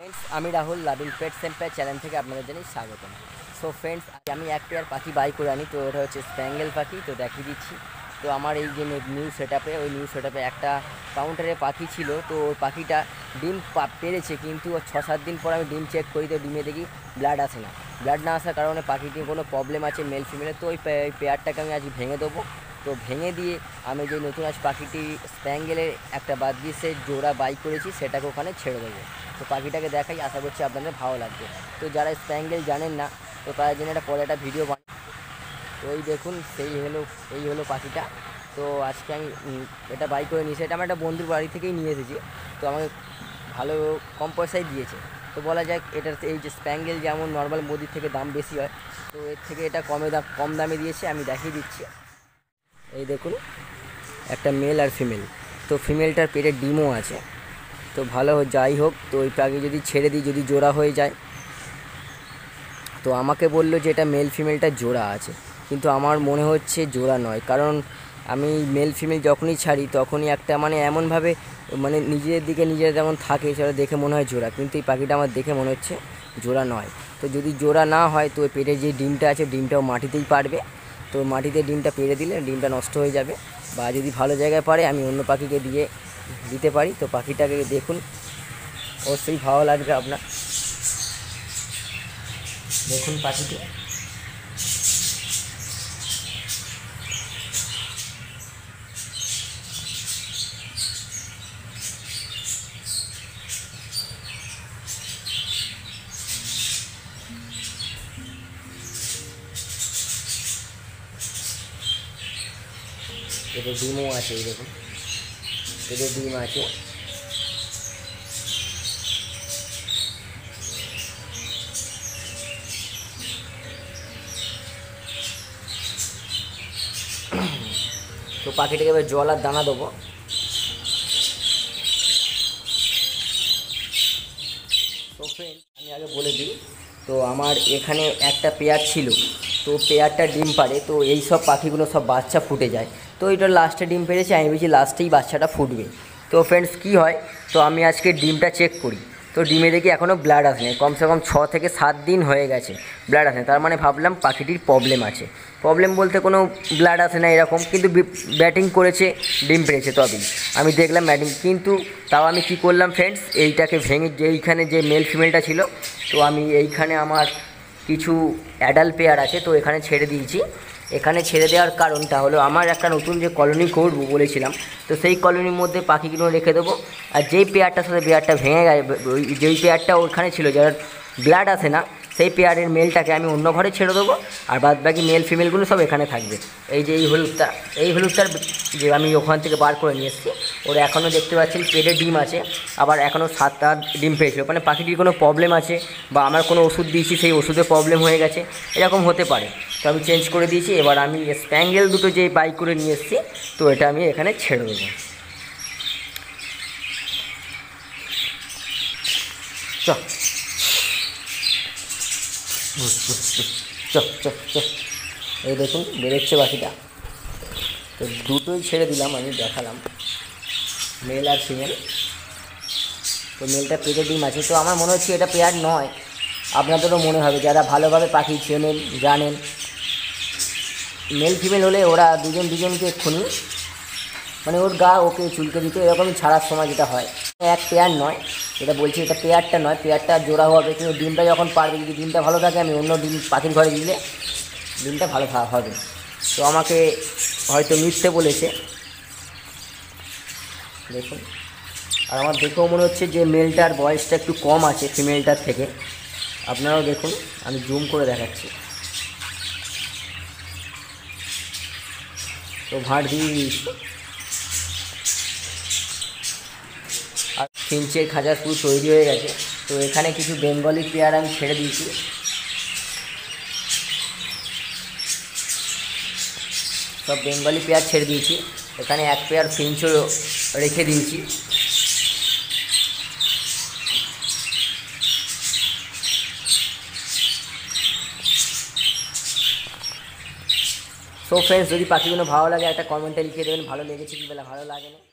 Friends আমি রাহুল, লাবিল পেট সেম্পার channel থেকে আপনাদের জানাই স্বাগতম। সো ফ্রেন্ডস আমি এক পেয়ার পাখি বাই করে আনি, তো ওটা হচ্ছে স্প্যাঙ্গেল পাখি, তো দেখিয়ে দিচ্ছি। তো আমার এই যে নিউ সেট ওই নিউ সেট একটা কাউন্টারে পাখি ছিল, তো ওই পাখিটা ডিম পেরেছে, কিন্তু ছ সাত দিন পর আমি ডিম চেক করি, তো ডিমে দেখি ব্লাড আসে না। ব্লাড না আসার কারণে পাখিটির কোনো প্রবলেম আছে মেল ফিমেলের তো ওই ওই পেয়ারটাকে আমি আজ ভেঙে দেবো। তো ভেঙে দিয়ে আমি যে নতুন আজ পাখিটি স্প্যাঙ্গেলের একটা বাদ দিয়ে সে জোড়া বাই করেছি, সেটাকে ওখানে ছেড়ে দেবো। তো পাখিটাকে দেখাই, আশা করছি আপনাদের ভালো লাগবে। তো যারা স্প্যাঙ্গেল জানেন না, তো তাদের জন্য একটা পরে একটা ভিডিও বানাই তো এই দেখুন, সেই হলো, এই হলো পাখিটা। তো আজকে আমি এটা বাই করে নিয়েছি। এটা আমার একটা বন্ধুর বাড়ি থেকেই নিয়ে এসেছি। তো আমাকে ভালো কম পয়সায় দিয়েছে। তো বলা যাক, এটার এই যে স্প্যাঙ্গেল যেমন নর্মাল মুদির থেকে দাম বেশি হয়, তো এর থেকে এটা কমে দাম, কম দামে দিয়েছে, আমি দেখিয়ে দিচ্ছি। এই দেখুন, একটা মেল আর ফিমেল তো ফিমেলটার পেটে ডিমও আছে। তো ভালো যাই হোক, তো ওই পাখি যদি ছেড়ে দিই, যদি জোড়া হয়ে যায়। তো আমাকে বলল যে এটা মেল ফিমেলটা জোড়া আছে, কিন্তু আমার মনে হচ্ছে জোড়া নয়, কারণ আমি মেল ফিমেল যখনই ছাড়ি, তখনই একটা মানে এমনভাবে মানে নিজের দিকে নিজেরা যেমন থাকে, সেটা দেখে মনে হয় জোড়া, কিন্তু এই পাখিটা আমার দেখে মনে হচ্ছে জোড়া নয়। তো যদি জোড়া না হয়, তো ওই পেটে যে ডিমটা আছে, ডিমটাও মাটিতেই পারবে। তো মাটিতে ডিমটা পেড়ে দিলে ডিমটা নষ্ট হয়ে যাবে, বা যদি ভালো জায়গায় পারে, আমি অন্য পাখিকে দিয়ে দিতে পারি। তো পাখিটাকে দেখুন অবশ্যই ভালো লাগবে আপনার। দেখুন পাখিটি। এদের ডিমও আছে, এই এদের ডিম আছে তো পাখিটাকে এবার জল আর দানা দেবো। তো আমি আগে বলে দিই, তো আমার এখানে একটা পেয়ার ছিল। তো পেয়ারটা ডিম পারে তো এই সব পাখিগুলো সব বাচ্চা ফুটে যায়। তো এটা লাস্টে ডিম পেরেছে, আমি ভেবেছি লাস্টেই বাচ্চাটা ফুটবে। তো ফ্রেন্ডস কী হয়? তো আমি আজকে ডিমটা চেক করি। তো ডিমে দেখি এখনও ব্লাড আসেনি কমসে কম ছ থেকে সাত দিন হয়ে গেছে ব্লাড আসেনি তার মানে ভাবলাম পাখিটির প্রবলেম আছে। প্রবলেম বলতে কোনো ব্লাড আসে না এরকম, কিন্তু ব্যাটিং করেছে, ডিম পেরেছে তবেই। আমি দেখলাম ব্যাটিং কিন্তু তাও আমি কি করলাম ফ্রেন্ডস এইটাকে ভেঙে যে এইখানে যে মেল ফিমেলটা ছিল, তো আমি এইখানে আমার কিছু অ্যাডাল্ট পেয়ার আছে, তো এখানে ছেড়ে দিয়েছি। এখানে ছেড়ে দেওয়ার কারণটা হলো আমার একটা নতুন যে কলোনি করব বলেছিলাম, তো সেই কলোনির মধ্যে পাখিগুলো রেখে দেবো। আর যেই পেয়ারটার সাথে পেয়ারটা ভেঙে গেছে যেই পেয়ারটা ওখানে ছিল, যার ব্লাড আসে না সেই পেয়ারের মেলটাকে আমি অন্য ঘরে ছেড়ে দেবো, আর বাদ বাকি মেল ফিমেলগুলো সব এখানে থাকবে। এই যে এই হলুদটা, এই হলুদটার যে আমি ওখান থেকে বার করে নিয়ে এসেছি, ওর এখনও দেখতে পাচ্ছেন পেটে ডিম আছে, আবার এখনও সাতটা ডিম পেয়েছিল। মানে পাখিটির কোনো প্রবলেম আছে, বা আমার কোনো ওষুধ দিয়েছি, সেই ওষুধে প্রবলেম হয়ে গেছে, এরকম হতে পারে। তো আমি চেঞ্জ করে দিয়েছি, এবার আমি স্প্যাঙ্গেল দুটো যে বাইক করে নিয়ে এসেছি, তো এটা আমি এখানে ছেড়ে দেবো। চ চ চ চ এই দেখুন, বেরোচ্ছে বাকিটা। তো দুটোই ছেড়ে দিলাম, আমি দেখালাম। মেল আর ফিমেল। তো মেলটা পেটে ডিম আছে, তো আমার মনে হচ্ছে এটা পেয়ার নয়। আপনাদেরও মনে হবে, যারা ভালোভাবে পাখি চেনেন, জানেন, মেল ফিমেল হলে ওরা দুজন দুজনকে এক্ষুনি মানে ওর গা ওকে চুলকে দিতে, এরকমই ছাড়ার সময় যেটা হয়। এক পেয়ার নয়। এটা বলছি, এটা পেয়ারটা নয়, পেয়ারটা জোড়া হবে কিন্তু ডিমটা যখন পারবে, যদি ডিমটা ভালো থাকে, আমি অন্য ডিম পাখির ঘরে দিলে ডিমটা ভালো হবে। তো আমাকে হয়তো মিথ্যে বলেছে। দেখুন। আর আমার দেখেও মনে হচ্ছে যে মেলটার বয়সটা একটু কম আছে ফিমেলটার থেকে। আপনারাও দেখুন, আমি জুম করে দেখাচ্ছি। তো ভাঁড় দিয়ে ফিঞ্চের খাঁচা পুরো তৈরি হয়ে গেছে। তো এখানে কিছু বেঙ্গলি পেয়ার আমি ছেড়ে দিয়েছি। সব বেঙ্গলি পেয়ার ছেড়ে দিয়েছি। এখানে এক পেয়ার ফিঞ্চও রেখে দিয়েছি। সো ফ্রেন্ডস যদি পাখিগুলো ভালো লাগে, একটা কমেন্টে লিখে দেবেন। ভালো লেগেছে কি বলে, ভালো লাগে না।